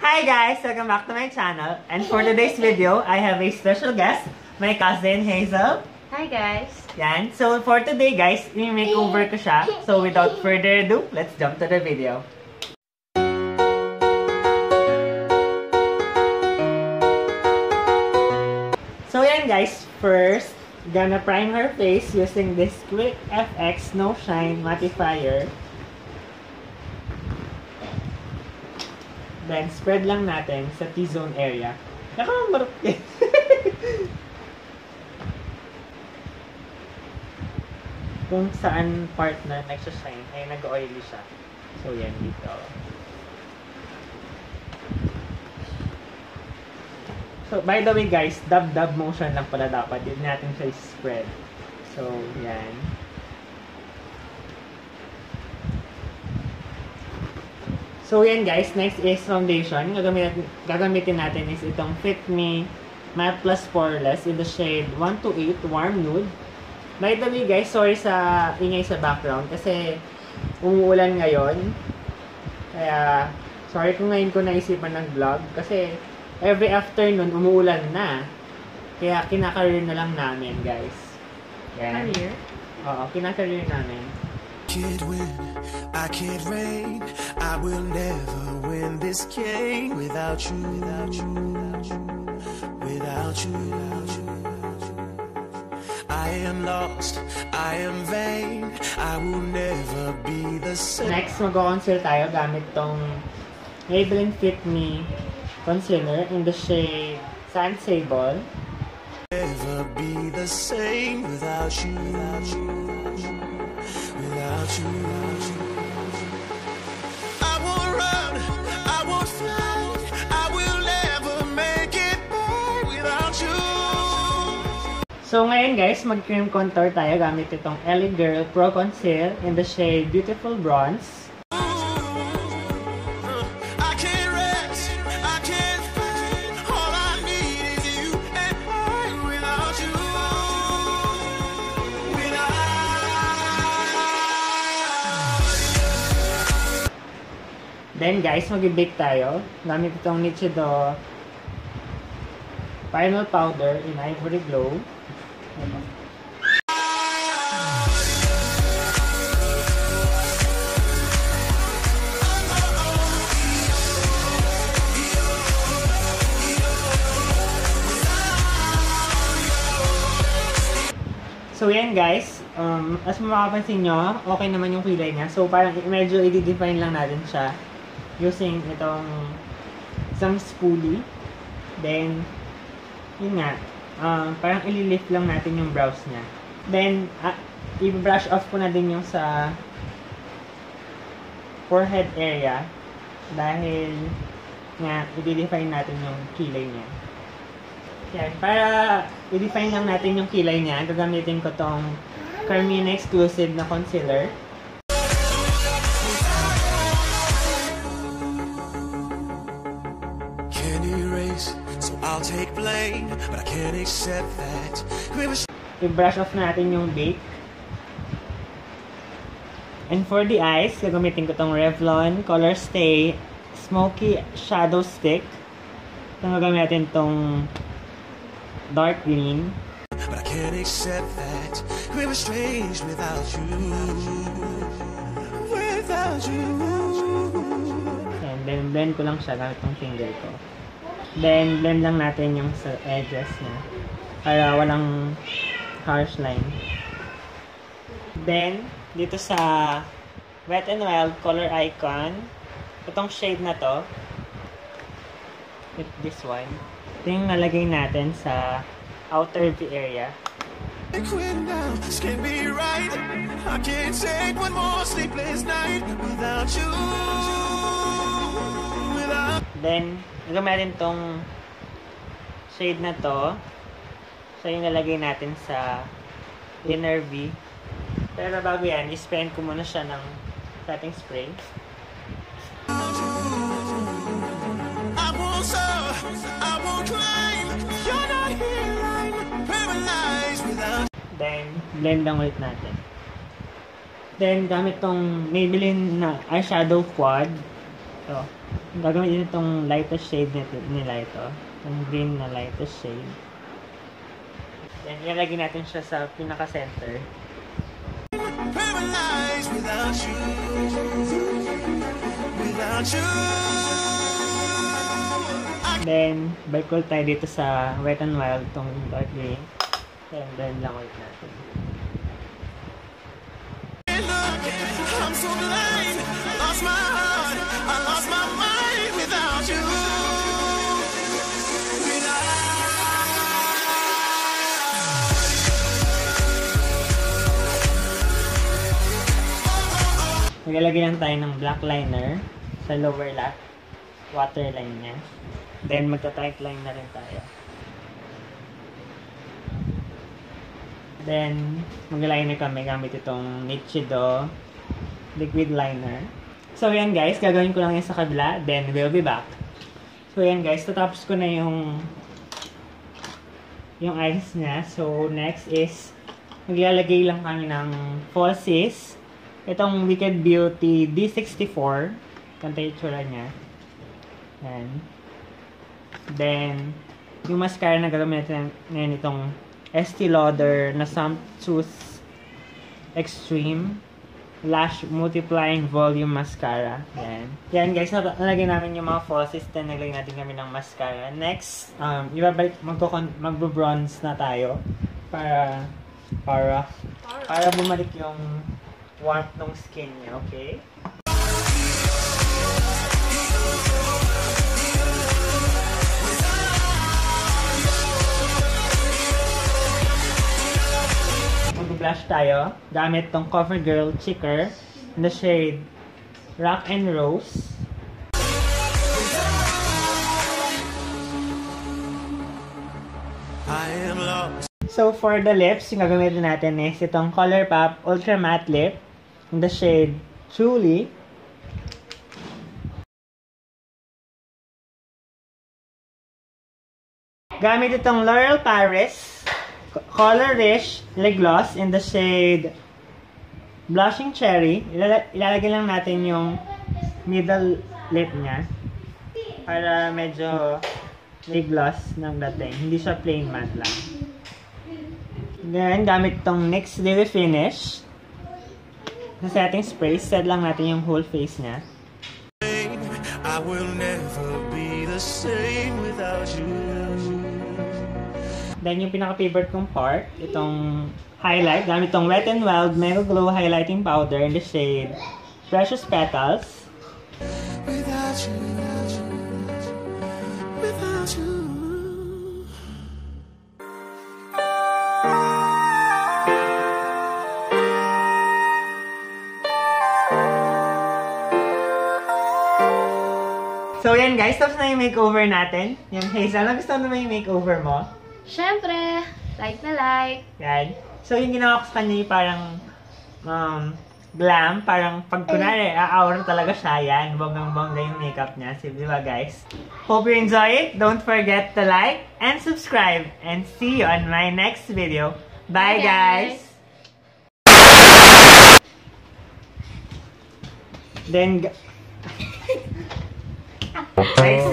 Hi guys! Welcome back to my channel. And for today's video, I have a special guest, my cousin Hazel. Hi guys! Yan. So for today guys, i-makeover ko siya. So without further ado, let's jump to the video. So yan guys, first, gonna prime her face using this Quick FX No Shine Mattifier. Then, spread lang natin sa T-zone area. Nakamarap eh. Kung saan part na nagsashine, ay nag-oily siya. So, yan dito. So, by the way guys, dab-dab motion lang pala dapat. Yun natin siya spread. So, yan. So, yan guys. Next is foundation. Gagamitin, gagamitin natin is itong Fit Me Matte Plus Poreless in the shade 1 to 8 Warm Nude. By the way guys, sorry sa ingay sa background kasi umuulan ngayon. Kaya, sorry kung ngayon ko naisipan ng vlog kasi every afternoon umuulan na. Kaya kinakareer na lang namin guys. Yan. Career? Oo, kinakareer namin. Can't win, I can't reign. I will never win this game without you, without you, without you, without you. Without you. I am lost, I am vain. I will never be the same. Next, mag-conceal tayo gamit tong Maybelline Fit Me Concealer in the shade Sand Sable. Never be the same without you, without you, without you. So ngayon guys, mag-cream contour tayo gamit itong Ellie Girl Pro Conceal in the shade Beautiful Bronze. Then guys, mag-bake tayo gamit itong Nichido Final Powder in Ivory Glow. So yan guys, um, as makapansin nyo, okay naman yung kilay niya. So parang medyo i-define lang natin siya using itong isang spoolie. Then, yun nga, um, parang ililift lang natin yung brows niya. Then, uh, i-brush off ko na din yung sa forehead area dahil nga, i-define natin yung kilay niya. Yan, para i-define lang natin yung kilay niya, gagamitin ko tong Carmina exclusive na concealer. Take blame, but I can't accept that. We were I-brush off natin yung bake. And for the eyes, gagamitin ko tong Revlon Color Stay Smoky Shadow Stick. Ito gagamitin tong dark green. but I can't accept that. We were strange without you. Without you. And then blend ko lang siya gamit tong finger ko. Then blend lang natin yung sa edges niya. Para walang harsh line. Then, dito sa Wet n Wild Color Icon, itong shade na to, with this one, ito yung nalagay natin sa outer V area. Without you. Then, gagamitin tong shade na to. Siya yung nalagay natin sa inner V. Pero bago yan, i-spend ko muna siya ng setting spray. Then, blend lang ulit natin. Then, gamit tong Maybelline na eyeshadow quad. Ito. Gagamitin itong lightest shade nito, nila ito. Itong green na lightest shade. Then, ilalagay natin siya sa pinaka-center. Paralyzed without you. Without you. Then, bike tayo dito sa Wet n Wild, itong dark green. Then, then lang ulit natin. I'm so blind. Lost my heart. I lost my mind without you. Maglalagay lang tayo ng black liner sa lower left waterline niya. Then, magta-tight line na rin tayo. Then, mag-liner kami gamit itong Nichido liquid liner. So, yan guys. Gagawin ko lang yan sa kabila. Then, we'll be back. So, yan guys. Tatapos ko na yung yung eyes niya. So, next is maglalagay lang kami ng falsies. Itong Wicked Beauty D64. Kanta yung tsura niya. Yan. Then, yung mascara na gagawin natin ngayon itong Estee Lauder na Sumptuous Extreme Lash Multiplying Volume Mascara. Yan. Yan guys, nal- nalagay namin yung mga falsies then nalagay natin kami ng mascara. Next, um, ibabalik, magbo-bronze na tayo para para para bumalik yung warmth ng skin niya, okay? Mag-blush tayo gamit tong CoverGirl Cheeker in the shade Rock and Rose. So, for the lips, yung gagamitin natin is itong ColourPop Ultra Matte Lip in the shade Truly. Gamit itong L'Oreal Paris Color Rich Lip Gloss in the shade Blushing Cherry. Ilala- ilalagay lang natin yung middle lip niya para medyo lip gloss ng dating. Hindi siya plain matte lang. Then, gamit itong NYX Lily Finish. Sa setting spray, set lang natin yung whole face niya. I will never be the same without you. Then, yung pinaka-favorite kong part, itong highlight. Gamit itong Wet n Wild Mega Glow Highlighting Powder in the shade Precious Petals. Without you. Without you. So, yan guys. Tapos na yung makeover natin. Yan, Hazel. Nagustuhan mo naman yung makeover mo? Siyempre, like na like. Yan. So, yung ginawa ko sa kanya yung parang um, glam. Parang pag kunwari, a-aura talaga siya. Yan. Bonggang-bongga yung makeup niya. So, di ba guys? Hope you enjoy it. Don't forget to like and subscribe. And see you on my next video. Bye, Bye, guys! guys. Then, g- Next